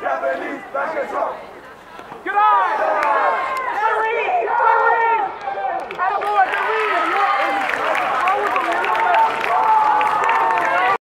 Japanese, back and truck. Get out!